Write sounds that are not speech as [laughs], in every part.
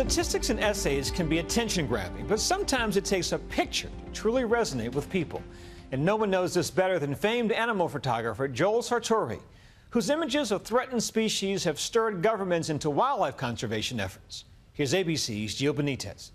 Statistics and essays can be attention grabbing, but sometimes it takes a picture to truly resonate with people. And no one knows this better than famed animal photographer Joel Sartore, whose images of threatened species have stirred governments into wildlife conservation efforts. Here's ABC's Gio Benitez.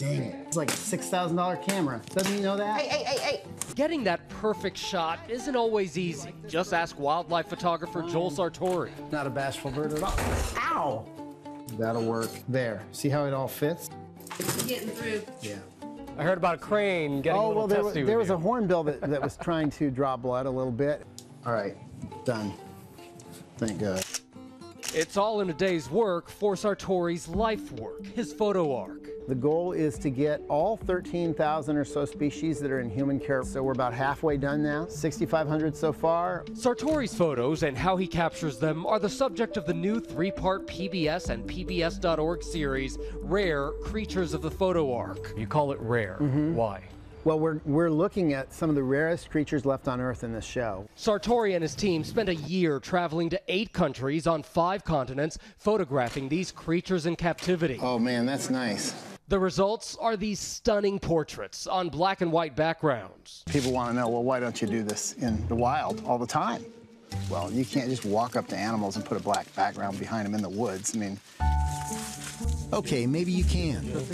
Dang it. It's like a $6,000 camera. Doesn't he know that? Hey, hey, hey, hey. Getting that perfect shot isn't always easy. Just ask wildlife photographer Joel Sartore. Not a bashful bird at all. Ow! That'll work. There. See how it all fits? It's getting through. Yeah. I heard about a crane getting a Oh, little well, there, was, there with was a hornbill that, that was trying to draw blood a little bit. All right. Done. Thank God. It's all in a day's work for Sartore's life work, his Photo Ark. The goal is to get all 13,000 or so species that are in human care. So we're about halfway done now. 6,500 so far. Sartore's photos and how he captures them are the subject of the new three part PBS and PBS.org series, Rare Creatures of the Photo Ark. You call it rare. Mm-hmm. Why? Well, we're, we're looking at some of the rarest creatures left on Earth in this show. Sartore and his team spent a year traveling to eight countries on five continents, photographing these creatures in captivity. Oh, man, that's nice. The results are these stunning portraits on black and white backgrounds. People want to know, well, why don't you do this in the wild all the time? Well, you can't just walk up to animals and put a black background behind them in the woods. I mean, Okay, maybe you can.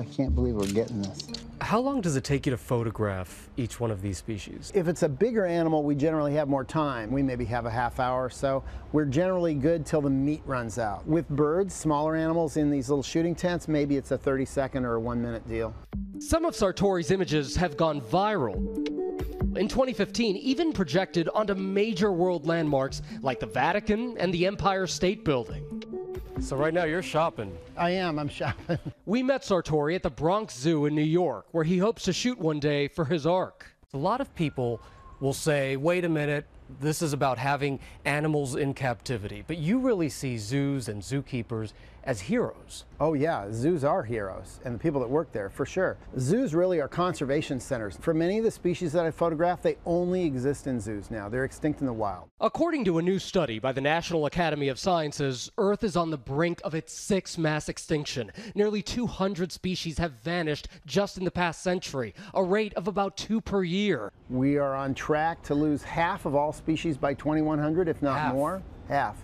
I can't believe we're getting this. How long does it take you to photograph each one of these species? If it's a bigger animal, we generally have more time. We maybe have a half hour or so. We're generally good till the meat runs out. With birds, smaller animals in these little shooting tents, maybe it's a 30 second or a one minute deal. Some of Sartore's images have gone viral. In 2015, even projected onto major world landmarks like the Vatican and the Empire State Building. So right now you're shopping. I am, I'm shopping. [laughs] We met Sartore at the Bronx Zoo in New York, where he hopes to shoot one day for his ark. A lot of people will say, wait a minute, this is about having animals in captivity. But you really see zoos and zookeepers as heroes. Oh yeah, zoos are heroes, and the people that work there, for sure. Zoos really are conservation centers. For many of the species that I photograph, they only exist in zoos now. They're extinct in the wild. According to a new study by the National Academy of Sciences, Earth is on the brink of its sixth mass extinction. Nearly 200 species have vanished just in the past century, a rate of about two per year. We are on track to lose half of all species by 2100, if not Half. more. Half.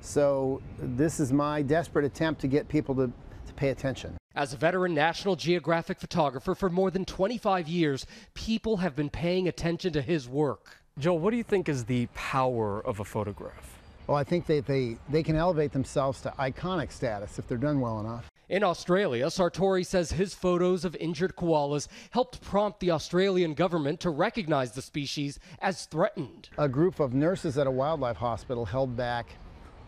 So this is my desperate attempt to get people to, to pay attention. As a veteran National Geographic photographer for more than 25 years, people have been paying attention to his work. Joel, what do you think is the power of a photograph? Well, I think they, they, they can elevate themselves to iconic status if they're done well enough. In Australia, Sartore says his photos of injured koalas helped prompt the Australian government to recognize the species as threatened. A group of nurses at a wildlife hospital held back,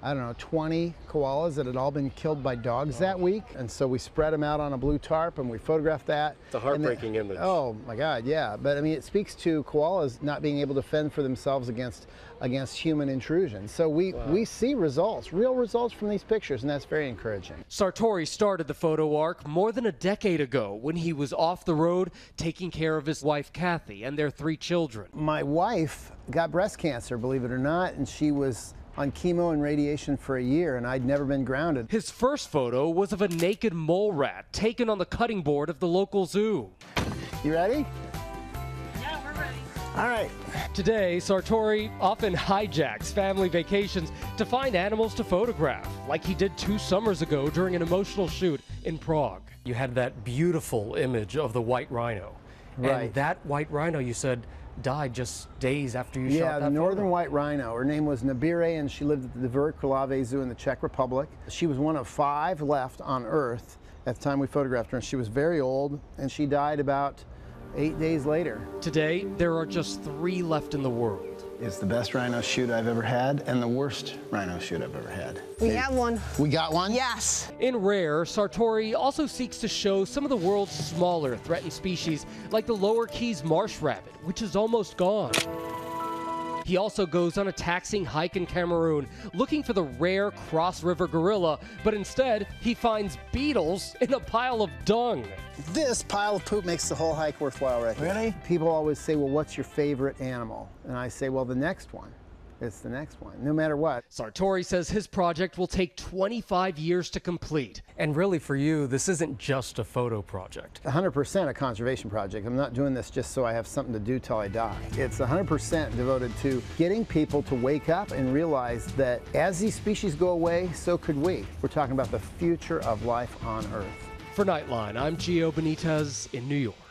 I don't know, 20 koalas that had all been killed by dogs that week. And so we spread them out on a blue tarp and we photographed that. It's a And the- heartbreaking image. Oh my God, yeah. But I mean, it speaks to koalas not being able to fend for themselves against against human intrusion. So we, we see results, real results from these pictures, and that's very encouraging. Sartore started the Photo Ark more than a decade ago when he was off the road taking care of his wife Kathy and their three children. My wife got breast cancer, believe it or not, and she was on chemo and radiation for a year, and I'd never been grounded. His first photo was of a naked mole rat taken on the cutting board of the local zoo. You ready? Yeah, we're ready. All right. Today, Sartore often hijacks family vacations to find animals to photograph, like he did two summers ago during an emotional shoot in Prague. You had that beautiful image of the white rhino. Right. And that white rhino, you said, died just days after you shot Yeah, the northern photo. white rhino. Her name was Nabire, and she lived at the Dvor Kralove Zoo in the Czech Republic. She was one of five left on Earth at the time we photographed her. and She was very old, and she died about eight days later. Today, there are just three left in the world. It's the best rhino shoot I've ever had, and the worst rhino shoot I've ever had. We have one. We got one? Yes. In Rare, Sartore also seeks to show some of the world's smaller threatened species, like the lower Keys marsh rabbit, which is almost gone. He also goes on a taxing hike in Cameroon, looking for the rare cross river gorilla, but instead, he finds beetles in a pile of dung. This pile of poop makes the whole hike worthwhile right here. Really? People always say, well, what's your favorite animal? And I say, well, the next one. It's the next one, no matter what. Sartore says his project will take 25 years to complete. And really, for you, this isn't just a photo project. 100% a conservation project. I'm not doing this just so I have something to do till I die. It's 100% devoted to getting people to wake up and realize that as these species go away, so could we. We're talking about the future of life on Earth. For Nightline, I'm Gio Benitez in New York.